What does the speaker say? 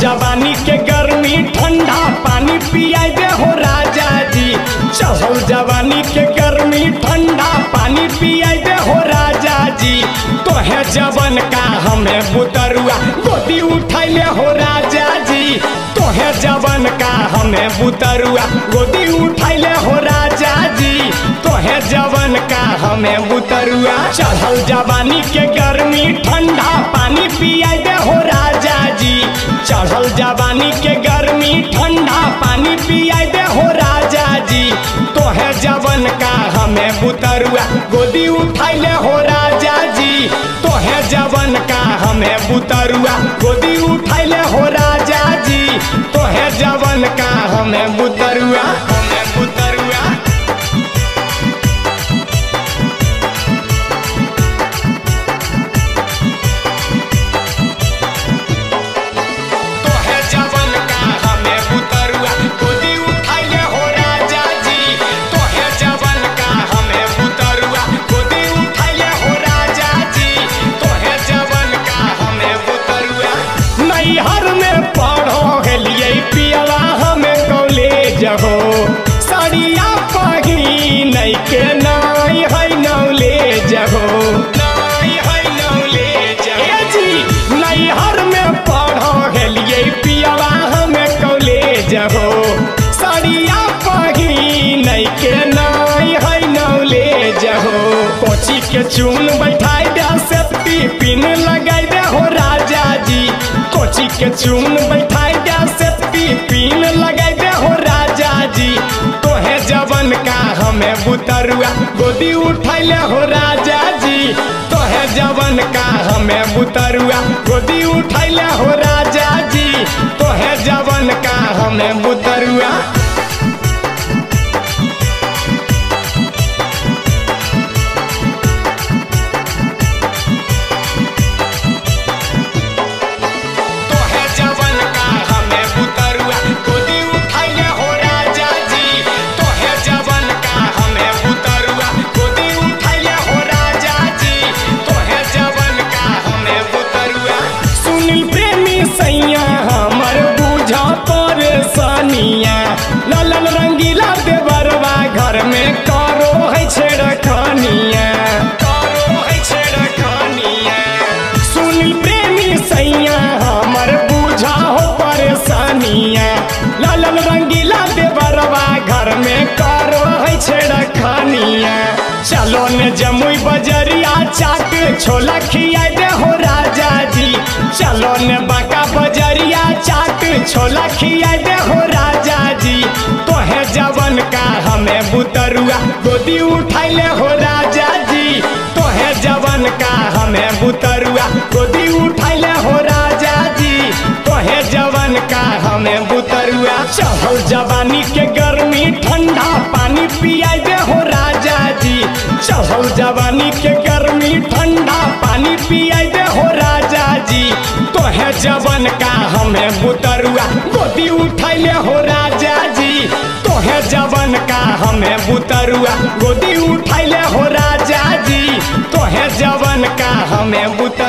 जवानी के गर्मी, ठंडा पानी पिया दे हो राजा जी चढ़ल जवानी के गर्मी, ठंडा पानी पिया दे हो राजा जी तोहे जवन का हमें बुतरुआ, गोदी उठैले हो राजा जी तोहे जवन का हमें बुतरुआ, गोदी उठैले हो राजा जी तोहे जवन का हमें बुतरुआ चढ़ल जवानी के गर्मी, ठंडा पानी पिया दे हो राजा जी। चढ़ल जवानी के गर्मी, ठंडा पानी पिया दे हो राजा जी। तोहे जवन का हमें बुतरुआ, गोदी उठैले हो राजा जी। तोहे जवन का हमें बुतरुआ, गोदी उठैले हो राजा जी। तोहे जवन का हमें बुतरुआ। के चून बैठाई दे से टिफ़िन लगाई दे। हो राजा जी, कोची के चून बैठाई दे से टिफ़िन लगाई दे। हो राजा जी, तोहे जवन का हमें बुतरुआ। गोदी उठैले हो राजा जी, तोहे जवन का हमें बुतरुआ। गोदी उठैले हो राजा जी, तोहे जवन का हमें बुतरुआ। जमुई बजरिया चाट, छोला खिया दे हो राजा जी चलो ने बाका बजरिया चाट, छोला खिया दे हो राजा जी तोहे जवन का हमें बुतरुआ, गोदी उठैले हो राजा जी तोहे जवन का हमें बुतरुआ, गोदी उठैले हो राजा जी तोहे जवन का हमें बुतरुआ चढ़ल जवानी के गर्मी ठंडा पानी पिया दे हो चढ़ल जवानी के गर्मी ठंडा पानी पिया दे हो राजा जी। तोहे जवन का हमें बुतरुआ गोदी उठैले हो राजा जी। तोहे जवन का हमें बुतरुआ गोदी उठैले हो राजा जी। तोहे जवन का हमें बुतरुआ।